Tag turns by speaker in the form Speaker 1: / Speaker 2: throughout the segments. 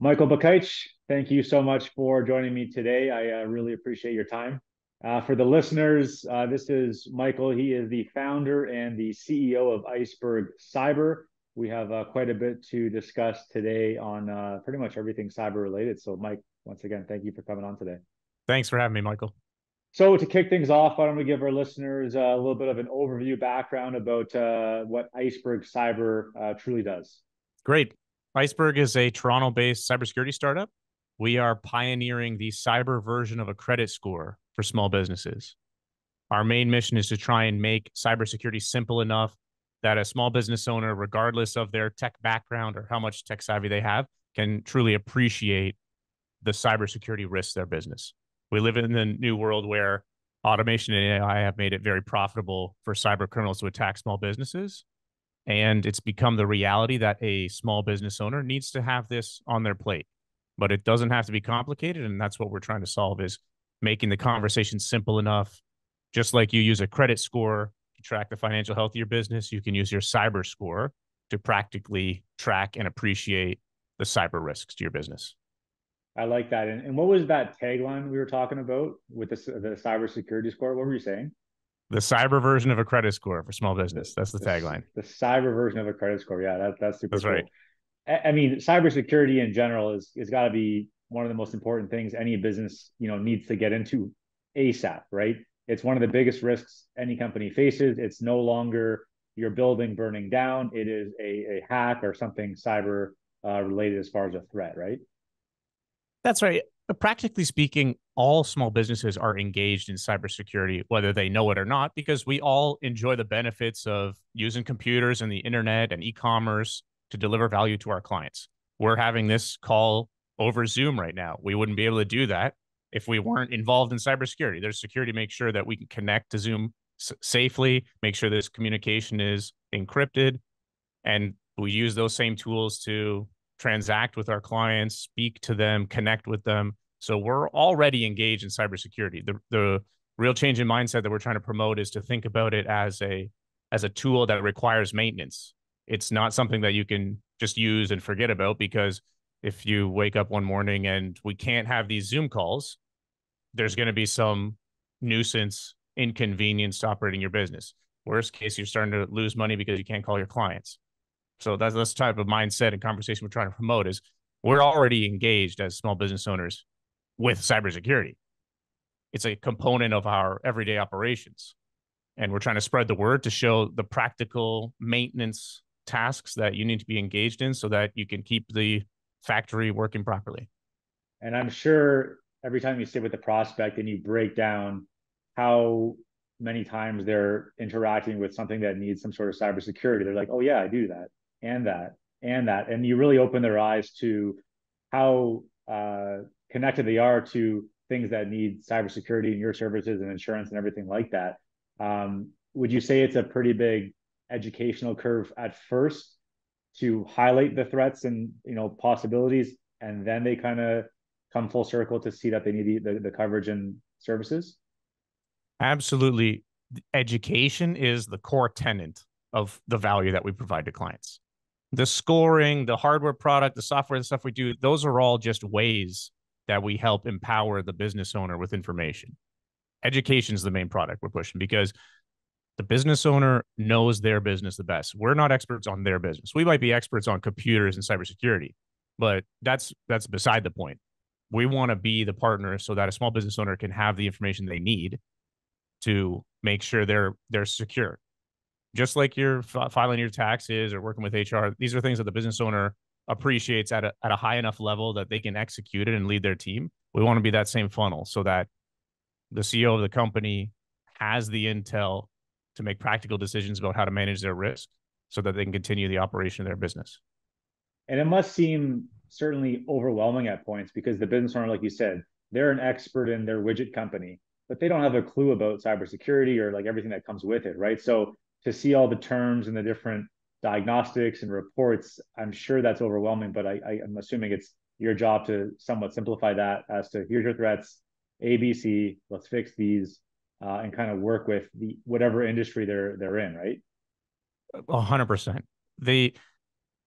Speaker 1: Michael Bakaic, thank you so much for joining me today. I uh, really appreciate your time. Uh, for the listeners, uh, this is Michael. He is the founder and the CEO of Iceberg Cyber. We have uh, quite a bit to discuss today on uh, pretty much everything cyber related. So, Mike, once again, thank you for coming on today.
Speaker 2: Thanks for having me, Michael.
Speaker 1: So, to kick things off, why don't we give our listeners a little bit of an overview background about uh, what Iceberg Cyber truly does?
Speaker 2: Great. Iceberg is a Toronto based cybersecurity startup. We are pioneering the cyber version of a credit score for small businesses. Our main mission is to try and make cybersecurity simple enough that a small business owner, regardless of their tech background or how much tech savvy they have, can truly appreciate the cybersecurity risks their business. We live in the new world where automation and AI have made it very profitable for cyber criminals to attack small businesses. And it's become the reality that a small business owner needs to have this on their plate. But it doesn't have to be complicated. And that's what we're trying to solve is making the conversation simple enough. Just like you use a credit score to track the financial health of your business, you can use your cyber score to practically track and appreciate the cyber risks to your business.
Speaker 1: I like that. And, and what was that tagline we were talking about with the, the cybersecurity score? What were you saying?
Speaker 2: The cyber version of a credit score for small business. That's the, the tagline.
Speaker 1: The cyber version of a credit score. Yeah, that, that's super
Speaker 2: That's
Speaker 1: cool.
Speaker 2: right.
Speaker 1: I, I mean, cybersecurity in general is is got to be one of the most important things any business you know needs to get into ASAP. Right? It's one of the biggest risks any company faces. It's no longer your building burning down. It is a, a hack or something cyber uh, related as far as a threat. Right?
Speaker 2: That's right. But practically speaking, all small businesses are engaged in cybersecurity, whether they know it or not, because we all enjoy the benefits of using computers and the internet and e commerce to deliver value to our clients. We're having this call over Zoom right now. We wouldn't be able to do that if we weren't involved in cybersecurity. There's security to make sure that we can connect to Zoom s- safely, make sure this communication is encrypted, and we use those same tools to transact with our clients, speak to them, connect with them. So we're already engaged in cybersecurity. The the real change in mindset that we're trying to promote is to think about it as a as a tool that requires maintenance. It's not something that you can just use and forget about because if you wake up one morning and we can't have these Zoom calls, there's going to be some nuisance inconvenience to operating your business. Worst case, you're starting to lose money because you can't call your clients. So that's this type of mindset and conversation we're trying to promote is we're already engaged as small business owners with cybersecurity. It's a component of our everyday operations. And we're trying to spread the word to show the practical maintenance tasks that you need to be engaged in so that you can keep the factory working properly.
Speaker 1: And I'm sure every time you sit with the prospect and you break down how many times they're interacting with something that needs some sort of cybersecurity, they're like, oh, yeah, I do that and that and that. And you really open their eyes to how uh, connected they are to things that need cybersecurity and your services and insurance and everything like that. Um, would you say it's a pretty big educational curve at first to highlight the threats and you know possibilities, and then they kind of come full circle to see that they need the, the, the coverage and services?
Speaker 2: Absolutely. Education is the core tenant of the value that we provide to clients the scoring, the hardware product, the software, the stuff we do, those are all just ways that we help empower the business owner with information. Education is the main product we're pushing because the business owner knows their business the best. We're not experts on their business. We might be experts on computers and cybersecurity, but that's that's beside the point. We want to be the partner so that a small business owner can have the information they need to make sure they're they're secure just like you're f- filing your taxes or working with HR, these are things that the business owner appreciates at a, at a high enough level that they can execute it and lead their team. We want to be that same funnel so that the CEO of the company has the intel to make practical decisions about how to manage their risk so that they can continue the operation of their business.
Speaker 1: And it must seem certainly overwhelming at points because the business owner, like you said, they're an expert in their widget company, but they don't have a clue about cybersecurity or like everything that comes with it, right? So to see all the terms and the different diagnostics and reports, I'm sure that's overwhelming, but I, I, am assuming it's your job to somewhat simplify that as to here's your threats, ABC, let's fix these, uh, and kind of work with the whatever industry they're they're in, right?
Speaker 2: A hundred percent. The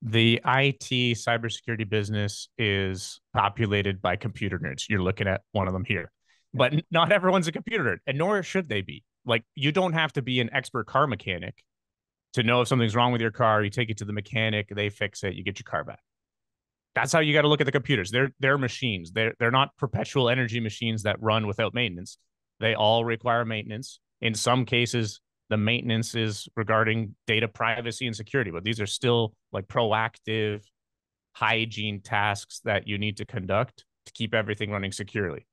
Speaker 2: the IT cybersecurity business is populated by computer nerds. You're looking at one of them here, but not everyone's a computer nerd, and nor should they be. Like, you don't have to be an expert car mechanic to know if something's wrong with your car. You take it to the mechanic, they fix it, you get your car back. That's how you got to look at the computers. They're they're machines. They're they're not perpetual energy machines that run without maintenance. They all require maintenance. In some cases, the maintenance is regarding data privacy and security, but these are still like proactive hygiene tasks that you need to conduct to keep everything running securely.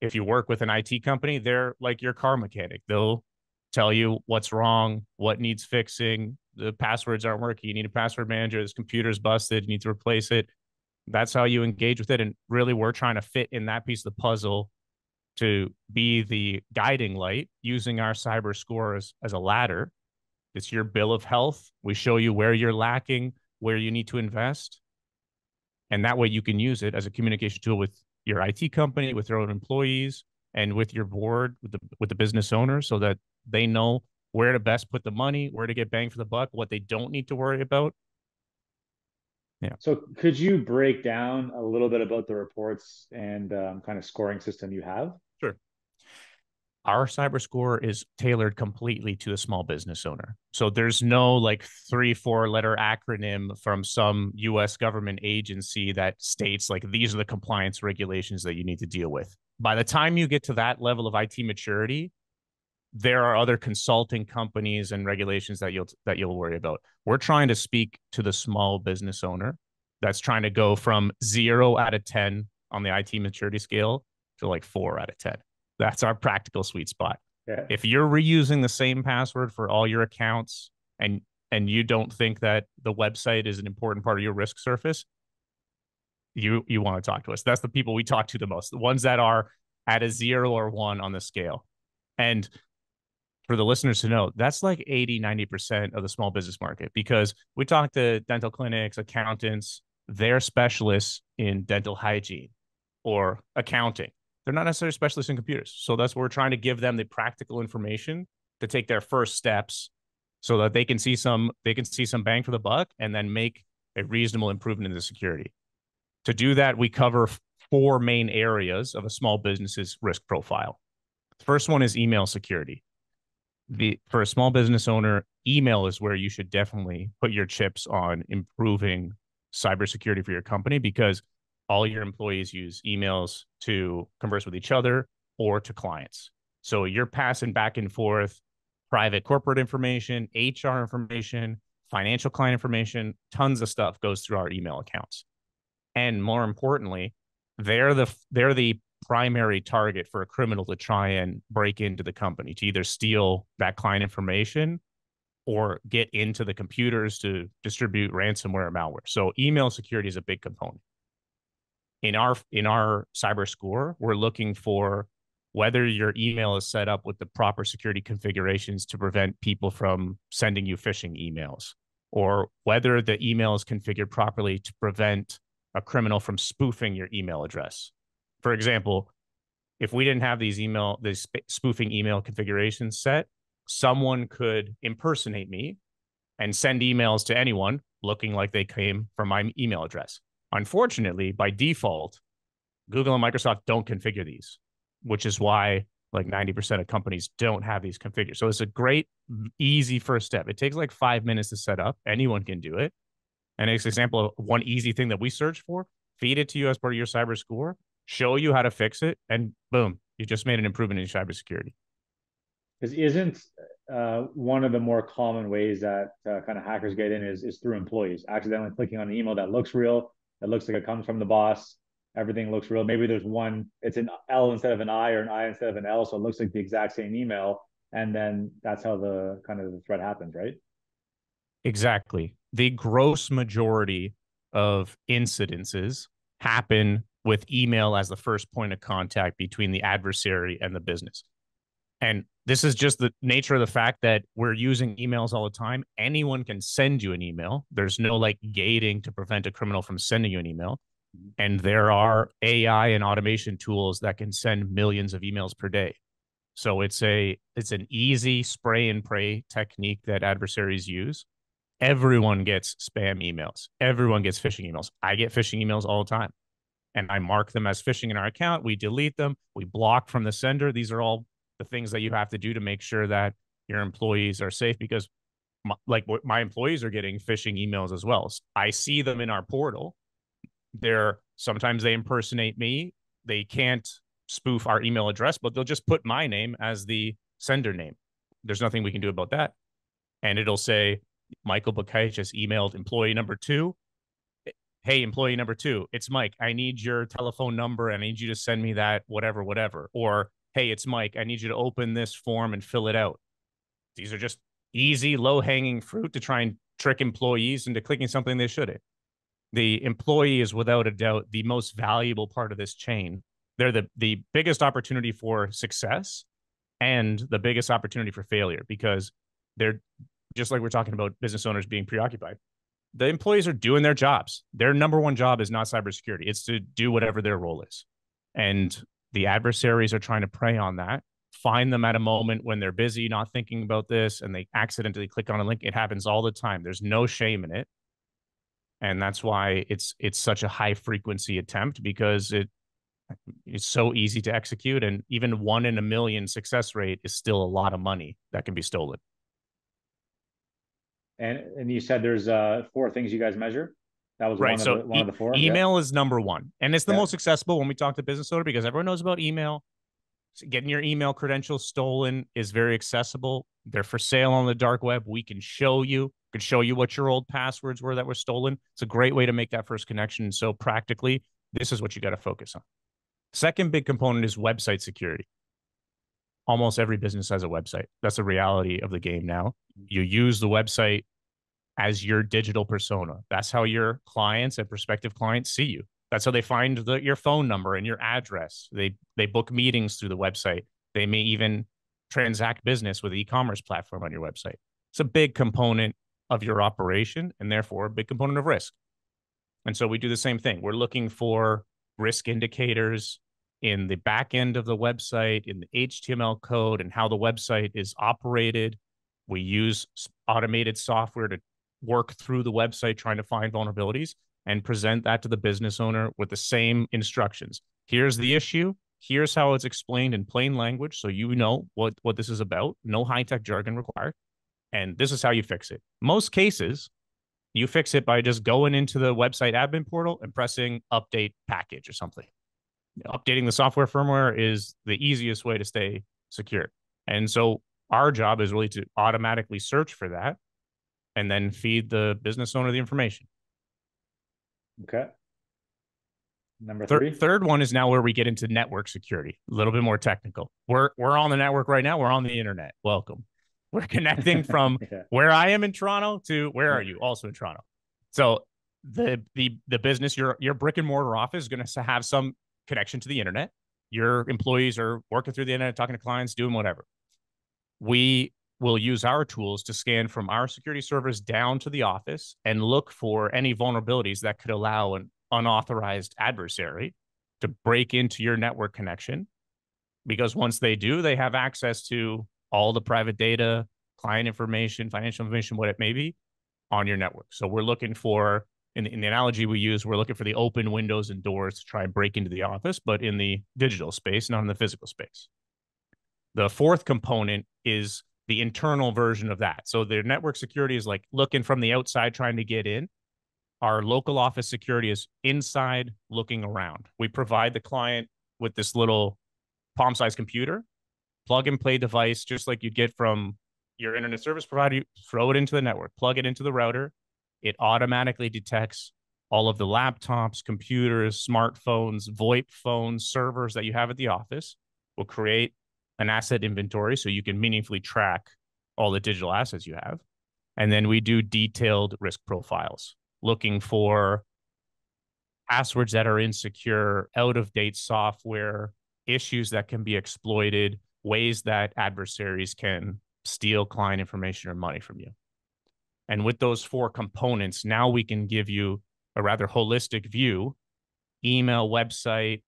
Speaker 2: If you work with an IT company, they're like your car mechanic. They'll tell you what's wrong, what needs fixing, the passwords aren't working, you need a password manager, this computer's busted, you need to replace it. That's how you engage with it. And really, we're trying to fit in that piece of the puzzle to be the guiding light using our cyber score as, as a ladder. It's your bill of health. We show you where you're lacking, where you need to invest. And that way you can use it as a communication tool with your IT company, with your own employees, and with your board, with the with the business owner, so that they know where to best put the money, where to get bang for the buck, what they don't need to worry about.
Speaker 1: Yeah. So could you break down a little bit about the reports and um, kind of scoring system you have?
Speaker 2: Sure. Our cyber score is tailored completely to a small business owner. So there's no like three, four letter acronym from some US government agency that states like these are the compliance regulations that you need to deal with. By the time you get to that level of IT maturity, there are other consulting companies and regulations that you'll that you'll worry about. We're trying to speak to the small business owner that's trying to go from 0 out of 10 on the IT maturity scale to like 4 out of 10. That's our practical sweet spot. Yeah. If you're reusing the same password for all your accounts and and you don't think that the website is an important part of your risk surface, you you want to talk to us. That's the people we talk to the most. The ones that are at a 0 or 1 on the scale. And for the listeners to know, that's like 80, 90% of the small business market because we talk to dental clinics, accountants, they're specialists in dental hygiene or accounting they're not necessarily specialists in computers. So that's what we're trying to give them the practical information to take their first steps so that they can see some they can see some bang for the buck and then make a reasonable improvement in the security. To do that, we cover four main areas of a small business's risk profile. The first one is email security. For a small business owner, email is where you should definitely put your chips on improving cybersecurity for your company because all your employees use emails to converse with each other or to clients. So you're passing back and forth private corporate information, HR information, financial client information, tons of stuff goes through our email accounts. And more importantly, they're the they're the primary target for a criminal to try and break into the company to either steal that client information or get into the computers to distribute ransomware or malware. So email security is a big component in our in our cyber score, we're looking for whether your email is set up with the proper security configurations to prevent people from sending you phishing emails, or whether the email is configured properly to prevent a criminal from spoofing your email address. For example, if we didn't have these email these spoofing email configurations set, someone could impersonate me and send emails to anyone looking like they came from my email address. Unfortunately, by default, Google and Microsoft don't configure these, which is why like 90% of companies don't have these configured. So it's a great, easy first step. It takes like five minutes to set up. Anyone can do it. And it's an example of one easy thing that we search for, feed it to you as part of your cyber score, show you how to fix it, and boom, you just made an improvement in cybersecurity.
Speaker 1: Because isn't uh, one of the more common ways that uh, kind of hackers get in is, is through employees accidentally clicking on an email that looks real, it looks like it comes from the boss. Everything looks real. Maybe there's one, it's an L instead of an I or an I instead of an L. So it looks like the exact same email. And then that's how the kind of the threat happens, right?
Speaker 2: Exactly. The gross majority of incidences happen with email as the first point of contact between the adversary and the business. And this is just the nature of the fact that we're using emails all the time. Anyone can send you an email. There's no like gating to prevent a criminal from sending you an email. Mm-hmm. And there are AI and automation tools that can send millions of emails per day. So it's a it's an easy spray and pray technique that adversaries use. everyone gets spam emails. Everyone gets phishing emails. I get phishing emails all the time. And I mark them as phishing in our account. We delete them. We block from the sender. These are all the things that you have to do to make sure that your employees are safe because my, like my employees are getting phishing emails as well. So I see them in our portal. They're sometimes they impersonate me. They can't spoof our email address, but they'll just put my name as the sender name. There's nothing we can do about that. And it'll say Michael Bakaic just emailed employee number two. Hey, employee number two, it's Mike. I need your telephone number. And I need you to send me that, whatever, whatever. Or, hey, it's Mike. I need you to open this form and fill it out. These are just easy, low hanging fruit to try and trick employees into clicking something they shouldn't. The employee is without a doubt the most valuable part of this chain. They're the, the biggest opportunity for success and the biggest opportunity for failure because they're just like we're talking about business owners being preoccupied. The employees are doing their jobs. Their number one job is not cybersecurity, it's to do whatever their role is. And the adversaries are trying to prey on that, find them at a moment when they're busy, not thinking about this, and they accidentally click on a link. It happens all the time. There's no shame in it. And that's why it's it's such a high frequency attempt because it it's so easy to execute and even one in a million success rate is still a lot of money that can be stolen
Speaker 1: and and you said there's uh four things you guys measure. That was
Speaker 2: right.
Speaker 1: One
Speaker 2: so
Speaker 1: of the, one
Speaker 2: e-
Speaker 1: of the four.
Speaker 2: Email yeah. is number one, and it's the
Speaker 1: yeah.
Speaker 2: most accessible when we talk to business owner because everyone knows about email. So getting your email credentials stolen is very accessible. They're for sale on the dark web. We can show you, can show you what your old passwords were that were stolen. It's a great way to make that first connection. So practically, this is what you got to focus on. Second big component is website security. Almost every business has a website. That's the reality of the game now. You use the website as your digital persona. That's how your clients and prospective clients see you. That's how they find the, your phone number and your address. They they book meetings through the website. They may even transact business with e-commerce platform on your website. It's a big component of your operation and therefore a big component of risk. And so we do the same thing. We're looking for risk indicators in the back end of the website, in the HTML code, and how the website is operated. We use automated software to work through the website trying to find vulnerabilities and present that to the business owner with the same instructions. Here's the issue. Here's how it's explained in plain language so you know what, what this is about. No high tech jargon required. And this is how you fix it. Most cases, you fix it by just going into the website admin portal and pressing update package or something. Updating the software firmware is the easiest way to stay secure. And so our job is really to automatically search for that and then feed the business owner the information.
Speaker 1: Okay. Number
Speaker 2: three.
Speaker 1: Third,
Speaker 2: third one is now where we get into network security, a little bit more technical. We're we're on the network right now. We're on the internet. Welcome. We're connecting from yeah. where I am in Toronto to where are you? Also in Toronto. So the the the business your your brick and mortar office is going to have some connection to the internet. Your employees are working through the internet, talking to clients, doing whatever. We will use our tools to scan from our security servers down to the office and look for any vulnerabilities that could allow an unauthorized adversary to break into your network connection. Because once they do, they have access to all the private data, client information, financial information, what it may be on your network. So we're looking for, in the, in the analogy we use, we're looking for the open windows and doors to try and break into the office, but in the digital space, not in the physical space. The fourth component is the internal version of that. So their network security is like looking from the outside trying to get in. Our local office security is inside looking around. We provide the client with this little palm sized computer, plug and play device, just like you'd get from your internet service provider. You throw it into the network, plug it into the router. It automatically detects all of the laptops, computers, smartphones, VoIP phones, servers that you have at the office. We'll create an asset inventory so you can meaningfully track all the digital assets you have. And then we do detailed risk profiles, looking for passwords that are insecure, out of date software, issues that can be exploited, ways that adversaries can steal client information or money from you. And with those four components, now we can give you a rather holistic view email, website,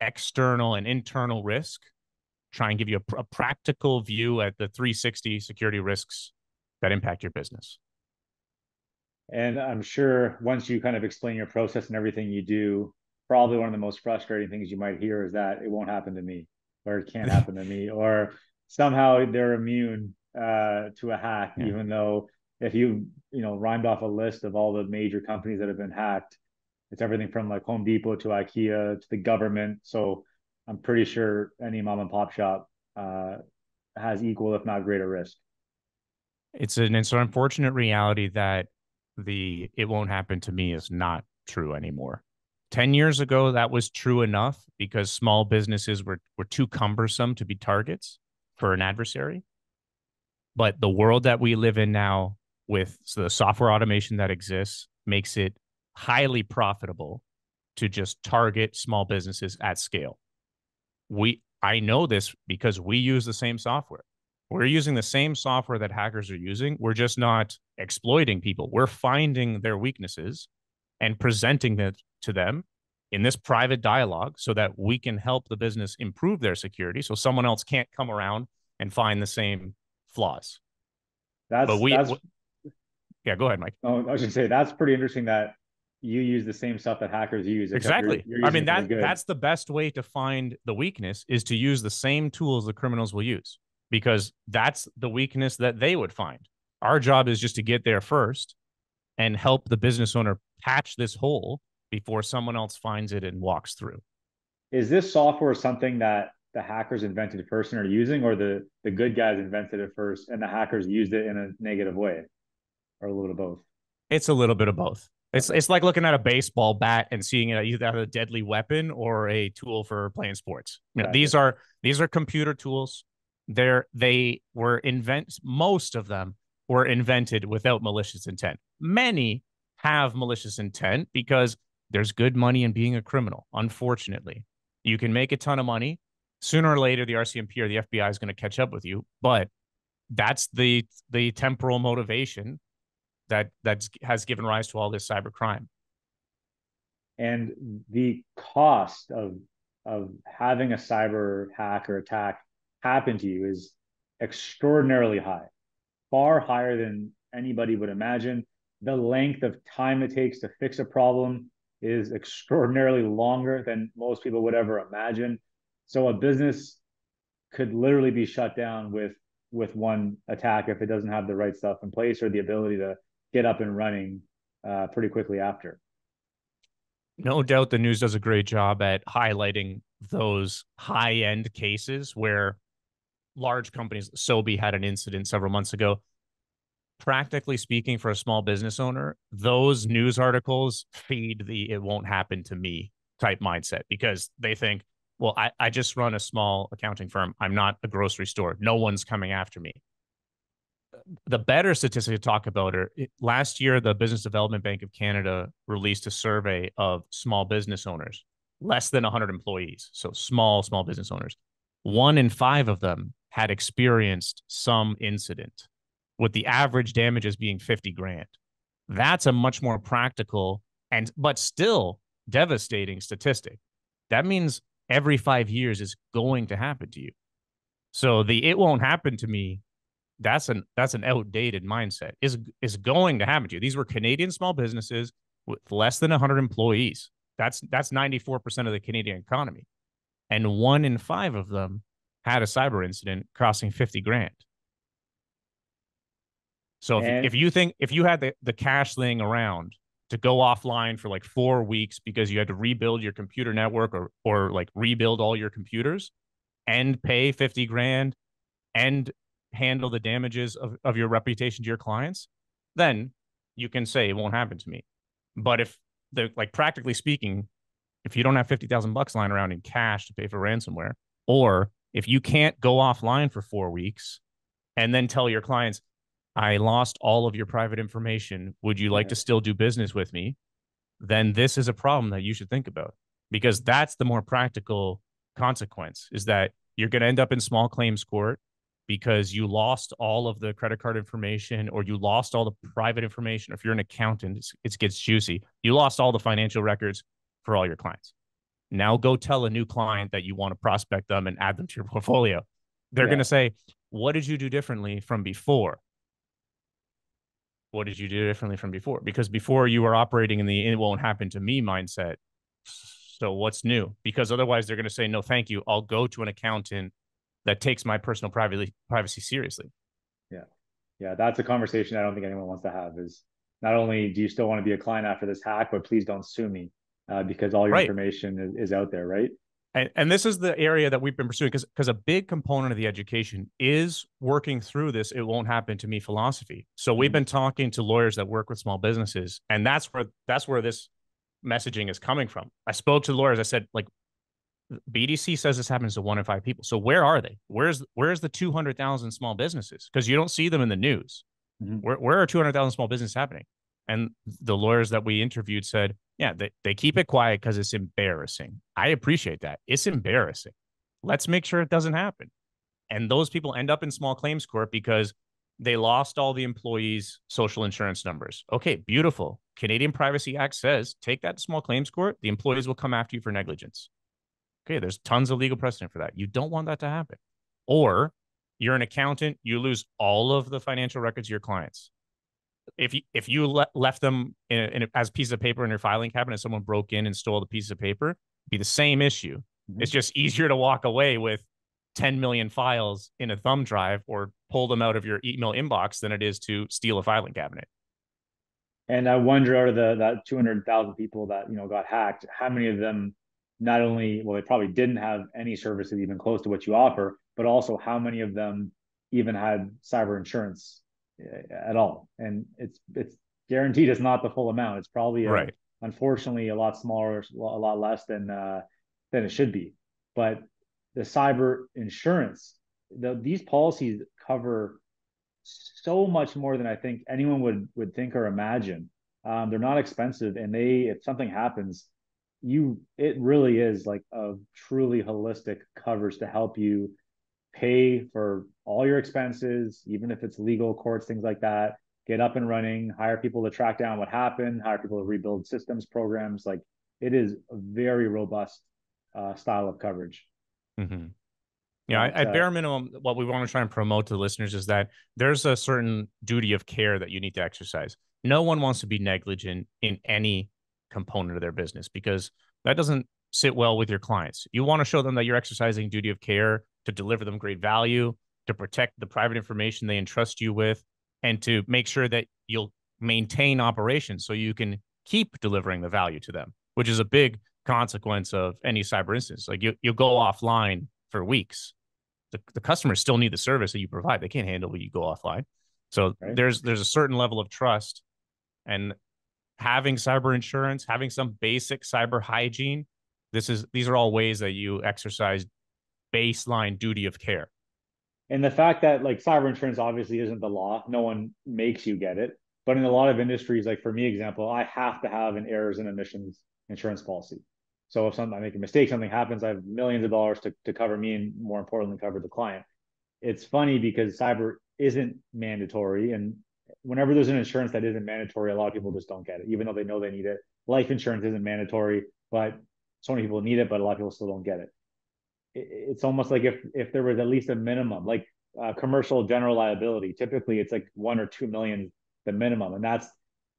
Speaker 2: external and internal risk try and give you a, a practical view at the 360 security risks that impact your business.
Speaker 1: And I'm sure once you kind of explain your process and everything you do, probably one of the most frustrating things you might hear is that it won't happen to me or it can't happen to me or somehow they're immune uh, to a hack, yeah. even though if you you know rhymed off a list of all the major companies that have been hacked, it's everything from like Home Depot to IKEA to the government. So I'm pretty sure any mom and pop shop uh, has equal, if not greater, risk.
Speaker 2: It's an it's an unfortunate reality that the it won't happen to me is not true anymore. 10 years ago that was true enough because small businesses were were too cumbersome to be targets for an adversary. But the world that we live in now with the software automation that exists makes it highly profitable to just target small businesses at scale. We I know this because we use the same software. We're using the same software that hackers are using. We're just not exploiting people. We're finding their weaknesses and presenting it to them in this private dialogue so that we can help the business improve their security so someone else can't come around and find the same flaws.
Speaker 1: That's, but we, that's,
Speaker 2: yeah, go ahead, Mike.
Speaker 1: Oh, I was gonna say that's pretty interesting that you use the same stuff that hackers use.
Speaker 2: Exactly. You're, you're I mean that that's the best way to find the weakness is to use the same tools the criminals will use because that's the weakness that they would find. Our job is just to get there first and help the business owner patch this hole before someone else finds it and walks through.
Speaker 1: Is this software something that the hackers invented first and are using, or the the good guys invented it first and the hackers used it in a negative way, or a little bit of both?
Speaker 2: It's a little bit of both. It's it's like looking at a baseball bat and seeing it either a deadly weapon or a tool for playing sports. You know, these are these are computer tools. They're they were invent most of them were invented without malicious intent. Many have malicious intent because there's good money in being a criminal. Unfortunately, you can make a ton of money sooner or later the RCMP or the FBI is going to catch up with you. But that's the the temporal motivation that that has given rise to all this cyber crime.
Speaker 1: And the cost of of having a cyber hack or attack happen to you is extraordinarily high, far higher than anybody would imagine. The length of time it takes to fix a problem is extraordinarily longer than most people would ever imagine. So a business could literally be shut down with with one attack if it doesn't have the right stuff in place or the ability to get up and running uh, pretty quickly after.
Speaker 2: No doubt the news does a great job at highlighting those high end cases where large companies, Sobeys had an incident several months ago. Practically speaking, for a small business owner, those news articles feed the it won't happen to me type mindset because they think, well, I, I just run a small accounting firm. I'm not a grocery store. No one's coming after me. The better statistic to talk about are last year, the Business Development Bank of Canada released a survey of small business owners, less than 100 employees. So small, small business owners. One in five of them had experienced some incident, with the average damages being 50 grand. That's a much more practical and, but still devastating statistic. That means every five years is going to happen to you. So the it won't happen to me. That's an that's an outdated mindset. Is is going to happen to you. These were Canadian small businesses with less than 100 employees. That's that's 94% of the Canadian economy. And one in 5 of them had a cyber incident costing 50 grand. So if, if you think if you had the, the cash laying around to go offline for like four weeks because you had to rebuild your computer network or or like rebuild all your computers and pay 50 grand and handle the damages of, of your reputation to your clients, then you can say it won't happen to me. But if the like practically speaking, if you don't have 50,000 bucks lying around in cash to pay for ransomware, or if you can't go offline for four weeks and then tell your clients, I lost all of your private information. Would you like to still do business with me? Then this is a problem that you should think about because that's the more practical consequence is that you're going to end up in small claims court because you lost all of the credit card information or you lost all the private information. If you're an accountant, it gets juicy. You lost all the financial records for all your clients. Now go tell a new client that you want to prospect them and add them to your portfolio. They're yeah. going to say, What did you do differently from before? what did you do differently from before? Because before you were operating in the it won't happen to me mindset. So what's new? Because otherwise they're going to say no, thank you. I'll go to an accountant that takes my personal privacy privacy seriously.
Speaker 1: Yeah, yeah, that's a conversation I don't think anyone wants to have. Is not only do you still want to be a client after this hack, but please don't sue me uh, because all your right. information is, is out there, right?
Speaker 2: and, and this is the area that we've been pursuing because because a big component of the education is working through this it won't happen to me philosophy so we've mm-hmm. been talking to lawyers that work with small businesses and that's where that's where this messaging is coming from i spoke to lawyers i said like bdc says this happens to one in five people so where are they where's where's the 200000 small businesses because you don't see them in the news mm-hmm. where, where are 200000 small businesses happening and the lawyers that we interviewed said yeah, they, they keep it quiet because it's embarrassing. I appreciate that. It's embarrassing. Let's make sure it doesn't happen. And those people end up in small claims court because they lost all the employees' social insurance numbers. Okay, beautiful. Canadian Privacy Act says take that to small claims court. The employees will come after you for negligence. Okay, there's tons of legal precedent for that. You don't want that to happen. Or you're an accountant, you lose all of the financial records of your clients if you if you le- left them in, in a, as a piece of paper in your filing cabinet, someone broke in and stole the piece of paper, be the same issue. Mm-hmm. It's just easier to walk away with 10 million files in a thumb drive or pull them out of your email inbox than it is to steal a filing cabinet.
Speaker 1: And I wonder out of the that 200,000 people that, you know, got hacked, how many of them not only well they probably didn't have any services even close to what you offer, but also how many of them even had cyber insurance at all. And it's it's guaranteed it's not the full amount. It's probably a,
Speaker 2: right.
Speaker 1: unfortunately a lot smaller, a lot less than uh, than it should be. But the cyber insurance, the, these policies cover so much more than I think anyone would would think or imagine. Um, they're not expensive, and they if something happens, you it really is like a truly holistic coverage to help you pay for all your expenses, even if it's legal courts, things like that, get up and running, hire people to track down what happened, hire people to rebuild systems programs. Like it is a very robust uh, style of coverage.
Speaker 2: Mm-hmm. Yeah, at uh, bare minimum, what we want to try and promote to the listeners is that there's a certain duty of care that you need to exercise. No one wants to be negligent in any component of their business because that doesn't sit well with your clients. You want to show them that you're exercising duty of care to deliver them great value, to protect the private information they entrust you with, and to make sure that you'll maintain operations so you can keep delivering the value to them, which is a big consequence of any cyber instance. Like you, you go offline for weeks. The, the customers still need the service that you provide. They can't handle when you go offline. So right. there's there's a certain level of trust and having cyber insurance, having some basic cyber hygiene. This is these are all ways that you exercise baseline duty of care.
Speaker 1: And the fact that like cyber insurance obviously isn't the law, no one makes you get it. But in a lot of industries, like for me, example, I have to have an errors and omissions insurance policy. So if something I make a mistake, something happens, I have millions of dollars to, to cover me and more importantly, cover the client. It's funny because cyber isn't mandatory. And whenever there's an insurance that isn't mandatory, a lot of people just don't get it, even though they know they need it. Life insurance isn't mandatory, but so many people need it, but a lot of people still don't get it it's almost like if if there was at least a minimum, like uh, commercial general liability. Typically, it's like one or two million the minimum, and that's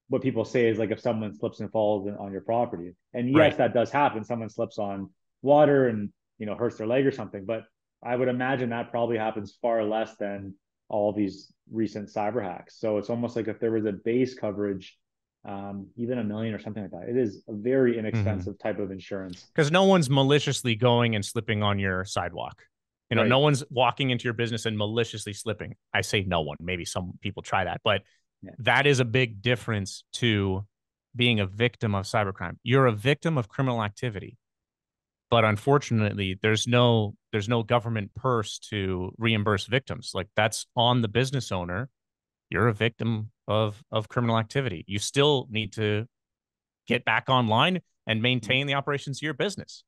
Speaker 1: what people say is like if someone slips and falls on your property. And yes, right. that does happen. Someone slips on water and you know hurts their leg or something. But I would imagine that probably happens far less than all these recent cyber hacks. So it's almost like if there was a base coverage um, even a million or something like that. It is a very mm-hmm. inexpensive mm-hmm. type of insurance
Speaker 2: because no one's maliciously going and slipping on your sidewalk. You know, right. no one's walking into your business and maliciously slipping. I say no one. Maybe some people try that, but yeah. that is a big difference to being a victim of cybercrime. You're a victim of criminal activity, but unfortunately, there's no there's no government purse to reimburse victims. Like that's on the business owner. You're a victim of of criminal activity. You still need to get back online and maintain the operations of your business.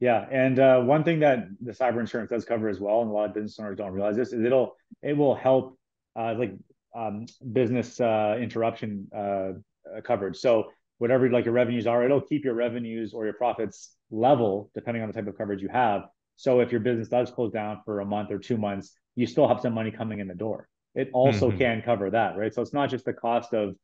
Speaker 1: Yeah, and uh, one thing that the cyber insurance does cover as well, and a lot of business owners don't realize this, is it'll it will help uh, like um, business uh, interruption uh, coverage. So whatever like your revenues are, it'll keep your revenues or your profits level depending on the type of coverage you have. So if your business does close down for a month or two months, you still have some money coming in the door. it also mm-hmm. can cover that, right? So it's not just the cost of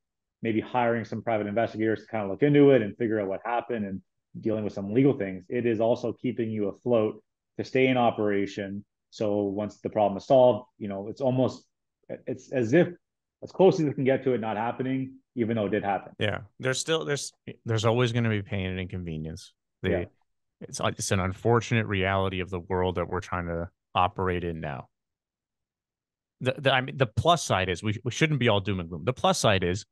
Speaker 1: maybe hiring some private investigators to kind of look into it and figure out what happened and dealing with some legal things. It is also keeping you afloat to stay in operation. So once the problem is solved, you know, it's almost it's as if as close as you can get to it not happening, even though it did happen.
Speaker 2: Yeah, there's still there's there's always going to be pain and inconvenience. Yeah. It's it's an unfortunate reality of the world that we're trying to operate in now. The, the I mean the plus side is we we shouldn't be all doom and gloom. The plus side is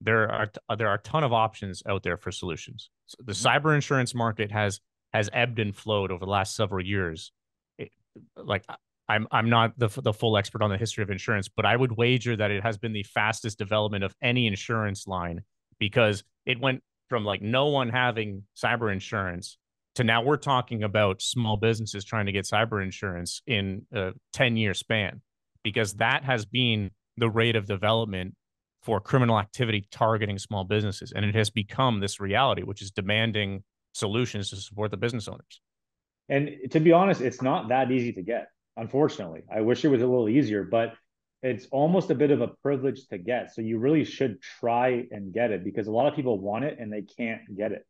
Speaker 2: there are there are a ton of options out there for solutions. So the mm-hmm. cyber insurance market has has ebbed and flowed over the last several years. It, like I'm I'm not the the full expert on the history of insurance, but I would wager that it has been the fastest development of any insurance line because it went from like no one having cyber insurance to now we're talking about small businesses trying to get cyber insurance in a 10 year span because that has been the rate of development for criminal activity targeting small businesses and it has become this reality which is demanding solutions to support the business owners
Speaker 1: and to be honest it's not that easy to get unfortunately. I wish it was a little easier, but it's almost a bit of a privilege to get. So you really should try and get it because a lot of people want it and they can't get it.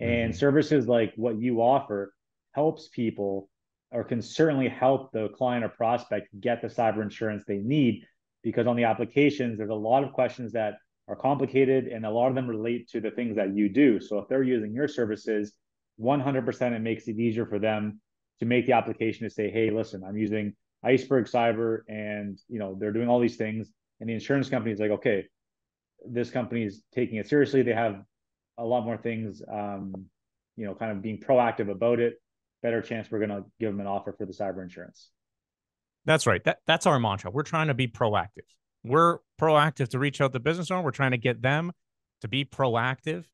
Speaker 1: And mm-hmm. services like what you offer helps people or can certainly help the client or prospect get the cyber insurance they need because on the applications there's a lot of questions that are complicated and a lot of them relate to the things that you do. So if they're using your services, 100% it makes it easier for them to make the application to say, hey, listen, I'm using Iceberg Cyber, and you know they're doing all these things, and the insurance company is like, okay, this company is taking it seriously. They have a lot more things, um, you know, kind of being proactive about it. Better chance we're going to give them an offer for the cyber insurance.
Speaker 2: That's right. That that's our mantra. We're trying to be proactive. We're proactive to reach out to business owner. We're trying to get them to be proactive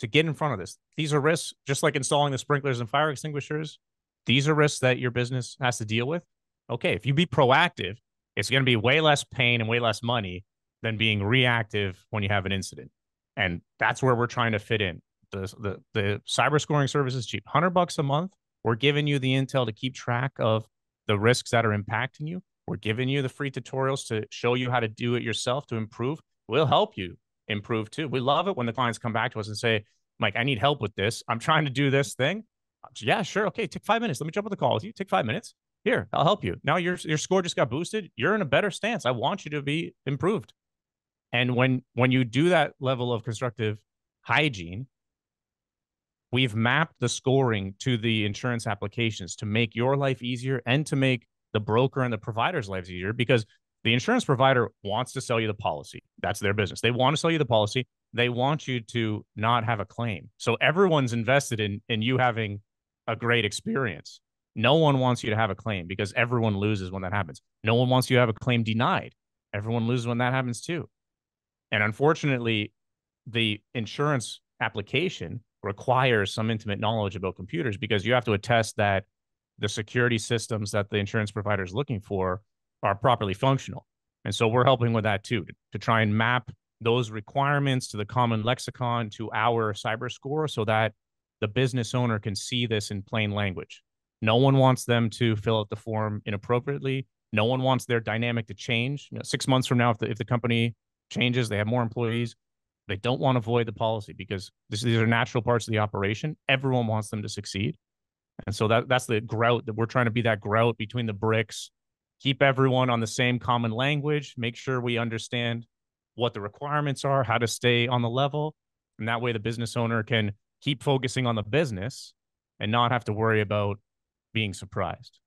Speaker 2: to get in front of this. These are risks, just like installing the sprinklers and fire extinguishers these are risks that your business has to deal with. Okay, if you be proactive, it's going to be way less pain and way less money than being reactive when you have an incident. And that's where we're trying to fit in. The, the, the cyber scoring service is cheap, 100 bucks a month. We're giving you the intel to keep track of the risks that are impacting you. We're giving you the free tutorials to show you how to do it yourself to improve. We'll help you improve too. We love it when the clients come back to us and say, Mike, I need help with this. I'm trying to do this thing uh, yeah, sure. Okay, take five minutes. Let me jump on the call with you. Take five minutes. Here, I'll help you. Now your your score just got boosted. You're in a better stance. I want you to be improved. And when when you do that level of constructive hygiene, we've mapped the scoring to the insurance applications to make your life easier and to make the broker and the provider's lives easier because the insurance provider wants to sell you the policy. That's their business. They want to sell you the policy. They want you to not have a claim. So everyone's invested in in you having a great experience. No one wants you to have a claim because everyone loses when that happens. No one wants you to have a claim denied. Everyone loses when that happens too. And unfortunately, the insurance application requires some intimate knowledge about computers because you have to attest that the security systems that the insurance provider is looking for are properly functional. And so we're helping with that too to, to try and map those requirements to the common lexicon to our cyber score so that the business owner can see this in plain language. No one wants them to fill out the form inappropriately. No one wants their dynamic to change. You know, six months from now, if the, if the company changes, they have more employees, they don't want to void the policy because this, these are natural parts of the operation. Everyone wants them to succeed. And so that that's the grout that we're trying to be that grout between the bricks, keep everyone on the same common language, make sure we understand what the requirements are, how to stay on the level. And that way the business owner can keep focusing on the business and not have to worry about being surprised.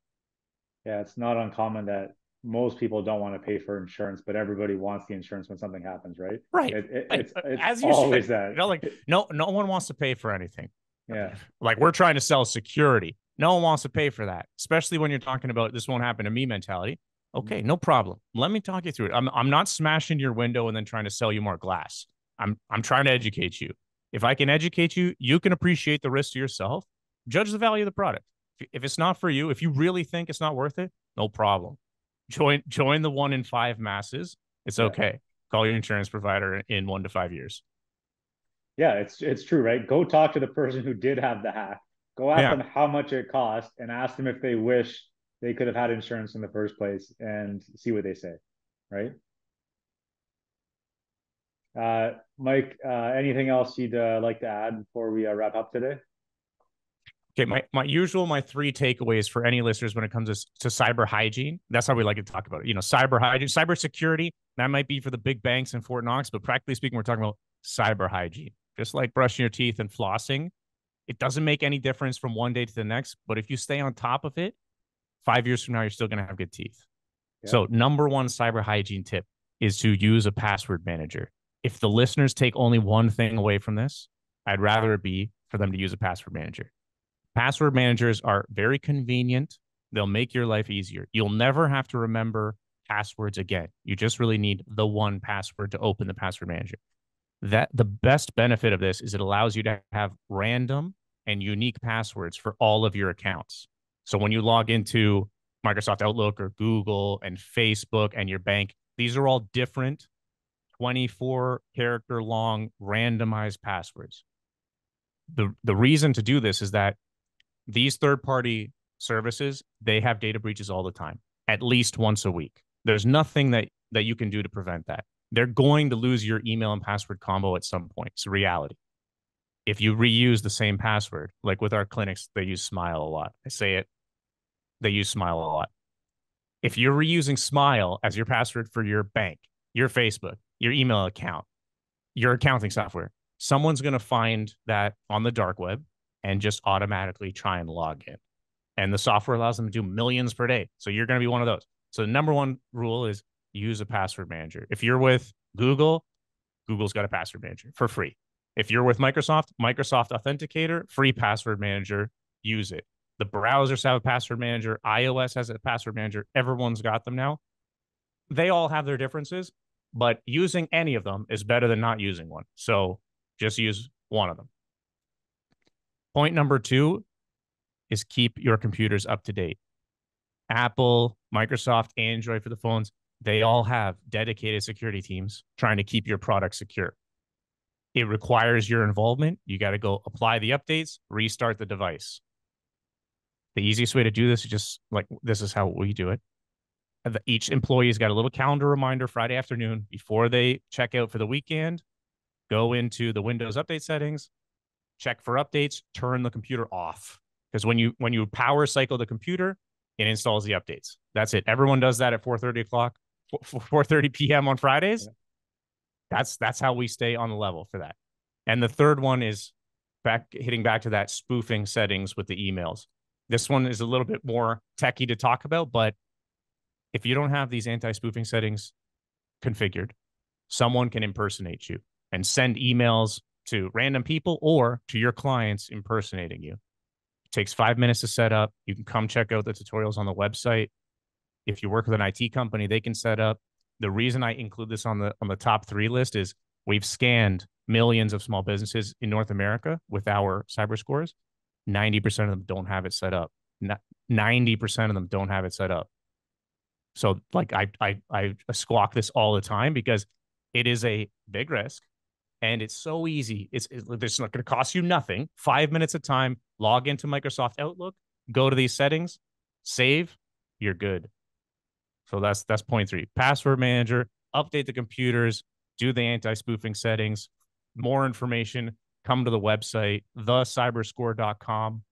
Speaker 1: Yeah, it's not uncommon that most people don't want to pay for insurance, but everybody wants the insurance when something happens, right?
Speaker 2: Right. It, it, it's, it's As you always say, that. You know, like no, no one wants to pay for anything.
Speaker 1: Yeah.
Speaker 2: Like we're trying to sell security. No one wants to pay for that, especially when you're talking about this won't happen to me mentality. Okay, mm-hmm. no problem. Let me talk you through it. I'm I'm not smashing your window and then trying to sell you more glass. I'm I'm trying to educate you. If I can educate you, you can appreciate the risk to yourself. Judge the value of the product. If it's not for you, if you really think it's not worth it, no problem. Join join the one in five masses. It's okay. Call your insurance provider in one to five years.
Speaker 1: Yeah, it's it's true, right? Go talk to the person who did have the hack. Go ask yeah. them how much it cost and ask them if they wish they could have had insurance in the first place and see what they say. right? Uh, Mike, uh, anything else you'd uh, like to add before we uh, wrap up today?
Speaker 2: Okay, my, my usual my three takeaways for any listeners when it comes to, to cyber hygiene. That's how we like to talk about it. You know, cyber hygiene, cyber security. That might be for the big banks in Fort Knox, but practically speaking, we're talking about cyber hygiene. Just like brushing your teeth and flossing, it doesn't make any difference from one day to the next. But if you stay on top of it, five years from now, you're still going to have good teeth. Yeah. So, number one cyber hygiene tip is to use a password manager. If the listeners take only one thing away from this, I'd rather it be for them to use a password manager. Password managers are very convenient. They'll make your life easier. You'll never have to remember passwords again. You just really need the one password to open the password manager. That the best benefit of this is it allows you to have random and unique passwords for all of your accounts. So when you log into Microsoft Outlook or Google and Facebook and your bank, these are all different 24 character long randomized passwords. The the reason to do this is that these third party services, they have data breaches all the time, at least once a week. There's nothing that that you can do to prevent that. They're going to lose your email and password combo at some point. It's reality. If you reuse the same password, like with our clinics, they use Smile a lot. I say it, they use Smile a lot. If you're reusing Smile as your password for your bank, your Facebook, your email account, your accounting software, someone's going to find that on the dark web and just automatically try and log in. And the software allows them to do millions per day. So you're going to be one of those. So the number one rule is use a password manager. If you're with Google, Google's got a password manager for free. If you're with Microsoft, Microsoft Authenticator, free password manager, use it. The browsers have a password manager, iOS has a password manager, everyone's got them now. They all have their differences, but using any of them is better than not using one. So just use one of them. Point number two is keep your computers up to date. Apple, Microsoft, Android for the phones, they all have dedicated security teams trying to keep your product secure. It requires your involvement. You got to go apply the updates, restart the device. The easiest way to do this is just like this is how we do it. Each employee's got a little calendar reminder Friday afternoon before they check out for the weekend. Go into the Windows update settings, check for updates, turn the computer off. Because when you when you power cycle the computer, it installs the updates. That's it. Everyone does that at 4 30 o'clock, 4 30 p.m. on Fridays. Yeah. That's that's how we stay on the level for that. And the third one is back hitting back to that spoofing settings with the emails. This one is a little bit more techy to talk about, but if you don't have these anti-spoofing settings configured, someone can impersonate you and send emails to random people or to your clients impersonating you. It takes five minutes to set up. You can come check out the tutorials on the website. If you work with an IT company, they can set up. The reason I include this on the on the top three list is we've scanned millions of small businesses in North America with our cyber scores. 90% of them don't have it set up. 90% of them don't have it set up. So like I I I squawk this all the time because it is a big risk and it's so easy. It's, it's, not going to cost you nothing. Five minutes of time, log into Microsoft Outlook, go to these settings, save, you're good. So that's that's point three. Password manager, update the computers, do the anti-spoofing settings. More information, come to the website, thecyberscore.com,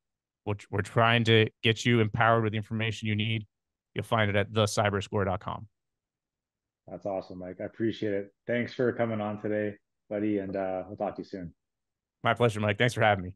Speaker 2: which we're trying to get you empowered with the information you need. You'll find it at thecyberscore.com.
Speaker 1: That's awesome, Mike. I appreciate it. Thanks for coming on today buddy, and uh, we'll talk to you soon.
Speaker 2: My pleasure, Mike. Thanks for having me.